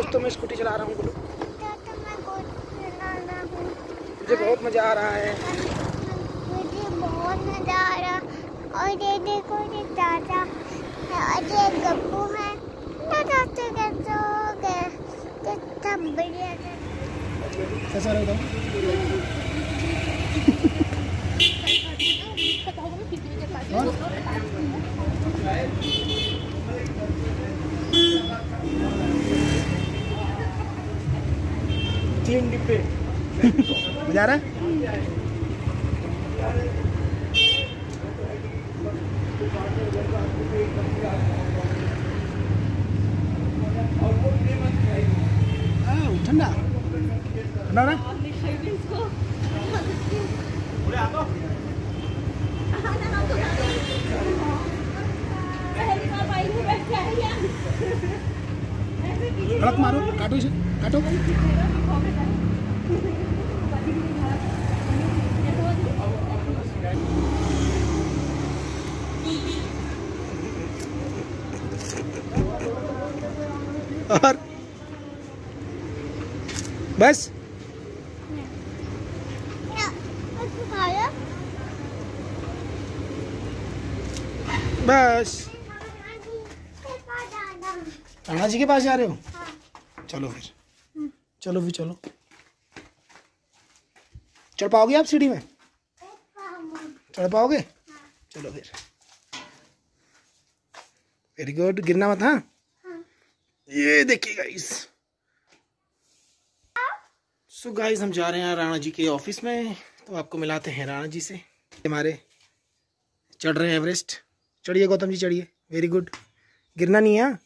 दोस्तों मैं स्कूटी चला रहा हूँ बोलो। मुझे बहुत मज़ा आ रहा है। मुझे बहुत मज़ा आ रहा और ये देखो ये चाचा और ये गप्पू है। ना चाचा कैसे हो गए? कितना बढ़िया है। कैसा रहता हूँ? तीन डिब्बे मज़ा आ रहा है? ठंडा। ठंडा ना गलत मारो काटो काटो। और बस। बस। राणा जी के पास जा रहे हो? चलो फिर। चलो फिर, चलो। चढ़ पाओगे आप सीढ़ी में? चढ़ पाओगे? चलो फिर। वेरी गुड गिरना मत हाँ? ये देखिए गाइस सो गाइस हम जा रहे हैं राणा जी के ऑफ़िस में। तो आपको मिलाते हैं राणा जी से। हमारे चढ़ रहे हैं एवरेस्ट चढ़िए गौतम जी, चढ़िए। वेरी गुड गिरना नहीं है हाँ?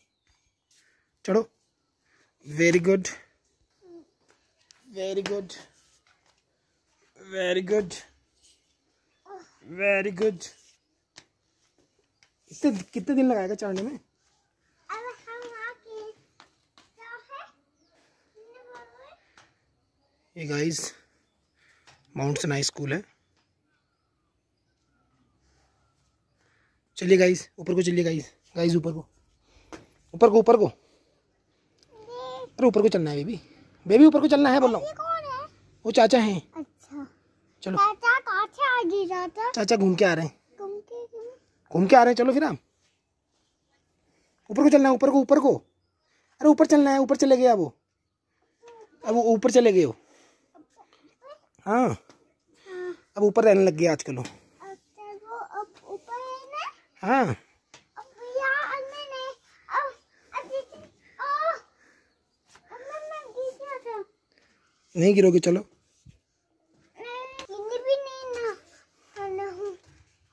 चढ़ो। Very good very good very good very good कितने कितने दिन लगाएगा चढ़ने में? ये गाइस माउंट सनाई स्कूल है। चलिए गाइस ऊपर को चलिए गाइस गाइस ऊपर को। ऊपर को ऊपर को। अरे ऊपर को चलना है बेबी बेबी ऊपर को चलना है बोल रहा हूँ। वो चाचा हैं। अच्छा। चलो। चाचा चाचा? चाचा घूम के आ रहे हैं। घूम के आ रहे हैं चलो फिर आप। ऊपर को चलना है ऊपर को ऊपर को। अरे ऊपर चलना है ऊपर चले गए अब वो। अब ऊपर चले गए हो। हाँ। अब ऊपर रहने लग गया आजकल वो। ऊपर है। हाँ नहीं गिरोगे चलो। नहीं हूँ।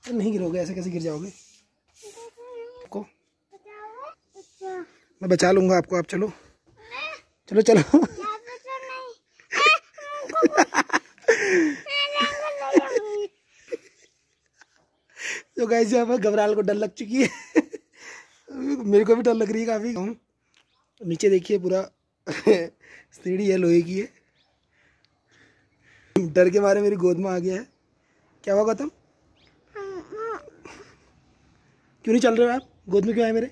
नहीं गिरोगे ऐसे कैसे गिर जाओगे? को। मैं बचा लूँगा आपको आप चलो। चलो चलो। तो तो गाइस यहाँ पर घबराल को डर लग चुकी है। मेरे को भी डर लग रही है काफ़ी। नीचे देखिए पूरा। सीढ़ी है लोहे की है। डर के मारे मेरी गोद में आ गया है। क्या हुआ गौतम? क्यों नहीं चल रहे हो आप? गोद में क्यों आए मेरे?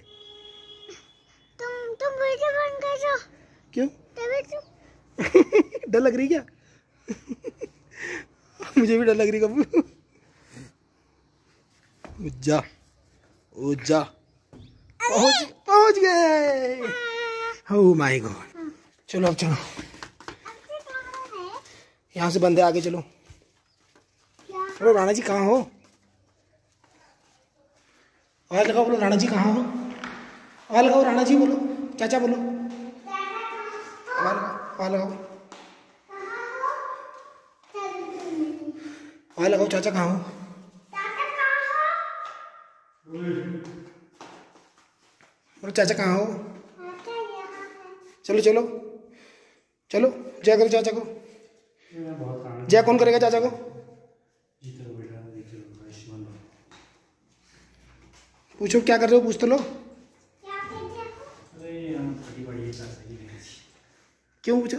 तुम तुम वीडियो बन गए क्यों डर लग रही क्या? मुझे भी डर लग रही कबू जा, ओ जा। पहुँच पहुँच गए। Oh my god. चलो अब चलो। यहाँ से बंदे आगे चलो। अरे राणा जी कहाँ हो? आवाज़ लगाओ, बोलो राणा जी कहाँ हो? आवाज़ लगाओ राणा जी बोलो। चाचा बोलो। आवाज़ लगाओ। आवाज़ लगाओ चाचा कहाँ हो बोलो चाचा कहाँ हो है चलो चलो चलो जय करो चाचा को जय कौन करेगा चाचा को पूछो क्या कर रहे हो पूछ तो लो हो क्यों पूछो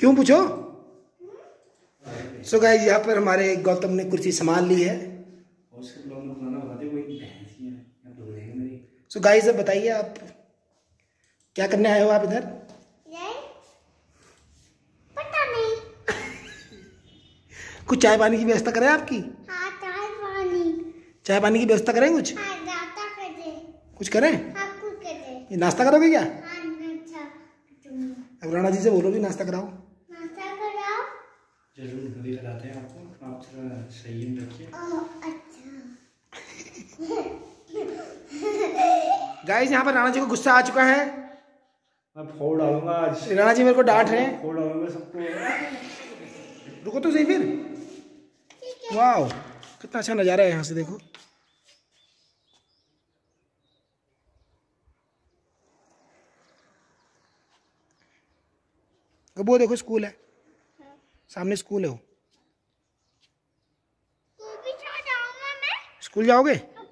क्यों पूछो सो so गाइस यहाँ पर हमारे गौतम ने कुर्सी संभाल ली है। सो गाइस अब बताइए आप क्या करने आए हो आप इधर? पता नहीं। कुछ चाय पानी की व्यवस्था करें आपकी? हाँ चाय पानी। चाय पानी की व्यवस्था करें कुछ? हाँ जाता कर दे। कुछ करें? हाँ कुछ कर दे। ये नाश्ता करोगे क्या? हाँ अच्छा अब राणा जी से बोलो भी नाश्ता कराओ। ज़रूर अभी लगाते हैं आपको। आप थोड़ा सही में रखिए। गाइस यहाँ पर राणा जी को गुस्सा आ चुका है। मैं फोड़ डालूँगा आज। राणा जी मेरे को डांट रहे हैं। फोड़ डालूँगा सबको। रुको तो सही फिर। वाह कितना अच्छा नज़ारा है यहाँ से देखो। अब वो देखो स्कूल है। सामने स्कूल है वो। तू स्कूल जाओगे? तो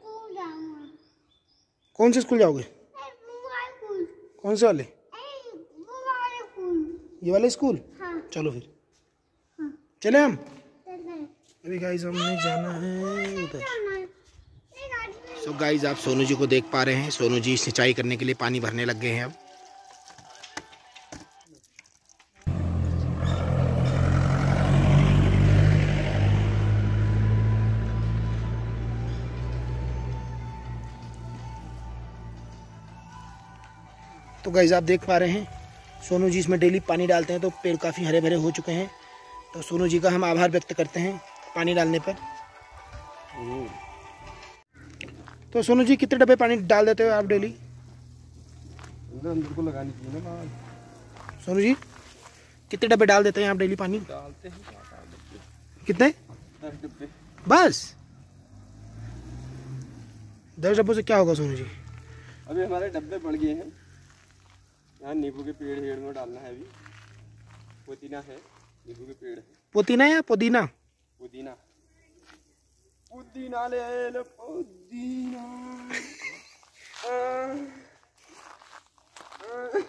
कौन से स्कूल जाओगे? कौन से वाले? ये वाले स्कूल? हाँ। चलो फिर। हाँ। चले हम? चल अभी गाइस हमने जाना है उधर। सो गाइस आप सोनू जी को देख पा रहे हैं। सोनू जी सिंचाई करने के लिए पानी भरने लग गए हैं अब। तो गाइस आप देख पा रहे हैं सोनू जी इसमें डेली पानी डालते हैं तो पेड़ काफ़ी हरे भरे हो चुके हैं। तो सोनू जी का हम आभार व्यक्त करते हैं पानी डालने पर। तो सोनू जी कितने डब्बे पानी डाल देते हो आप डेली अंदर को लगानी चाहिए ना सोनू जी कितने डब्बे डाल देते हैं आप डेली पानी? डालते हैं कितने? डब्बे। बस। दस डब्बों से क्या होगा सोनू जी? अभी हमारे डब्बे बढ़ गए हैं। यहाँ नींबू के पेड़ हेड़ में डालना है अभी। पुदीना है नींबू के पेड़ है। पुदीना या पुदीना? पुदीना। पुदीना ले लो पुदीना। आ, आ।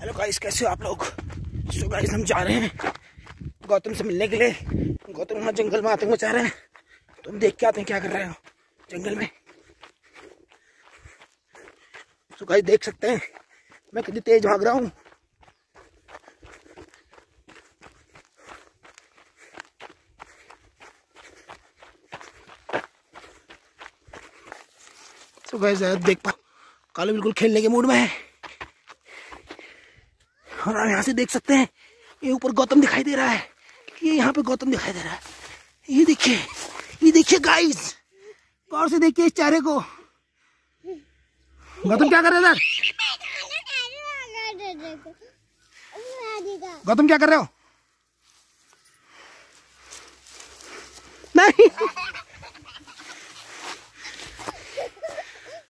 हेलो गाइस कैसे हो आप लोग? सो गाइस, हम जा रहे हैं गौतम से मिलने के लिए। गौतम वहाँ जंगल में आतंक मचा रहे हैं। तुम देख के आते हैं क्या कर रहे हो जंगल में। सो गाइस, देख सकते हैं। मैं कितनी तेज भाग रहा हूँ। सो गाइस देख पा कालू बिल्कुल खेलने के मूड में है। और यहाँ से देख सकते हैं। ये ऊपर गौतम दिखाई दे रहा है। ये यहाँ पे गौतम दिखाई दे रहा है। ये देखिए ये देखिए गाइस गौर से देखिए इस चारे को। गौतम क्या कर रहे हैं इधर? गौतम क्या कर रहे हो? नहीं।